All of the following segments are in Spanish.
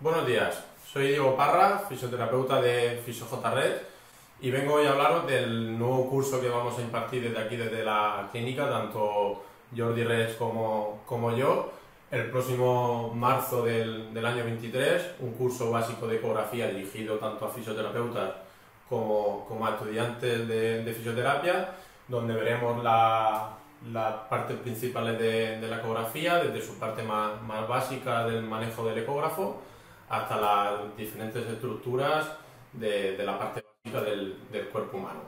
Buenos días, soy Diego Parra, fisioterapeuta de FisioJRed y vengo hoy a hablaros del nuevo curso que vamos a impartir desde aquí, desde la clínica, tanto Jordi Res como, como yo, el próximo marzo del, del, año 23, un curso básico de ecografía dirigido tanto a fisioterapeutas como, como a estudiantes de, de fisioterapia, donde veremos la, las partes principales de, de, la ecografía, desde su parte más, más, básica del manejo del ecógrafo hasta las diferentes estructuras de, de la parte básica del, del, cuerpo humano.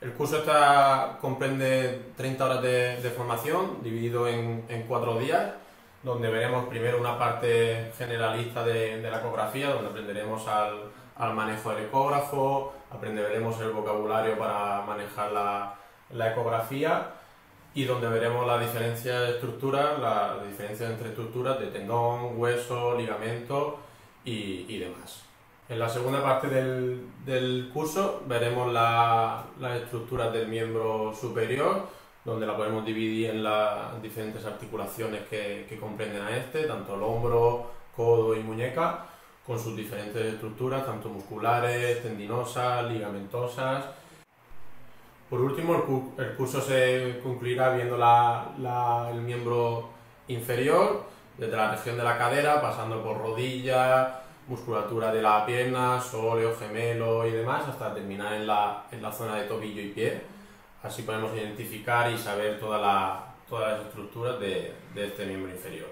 El curso está, comprende 30 horas de, de formación, dividido en, en, cuatro días, donde veremos primero una parte generalista de, de la ecografía, donde aprenderemos al, al, manejo del ecógrafo, aprenderemos el vocabulario para manejar la, la ecografía y donde veremos la diferencia de estructuras, la, diferencia entre estructuras de tendón, hueso, ligamento y, demás. En la segunda parte del, del curso veremos las la estructuras del miembro superior, donde la podemos dividir en las diferentes articulaciones que, que comprenden a este, tanto el hombro, codo y muñeca, con sus diferentes estructuras, tanto musculares, tendinosas, ligamentosas por último, el, curso se concluirá viendo la, el miembro inferior, desde la región de la cadera, pasando por rodilla, musculatura de la pierna, sóleo, gemelo y demás, hasta terminar en la, en la zona de tobillo y pie. Así podemos identificar y saber toda la, todas las estructuras de, de este miembro inferior.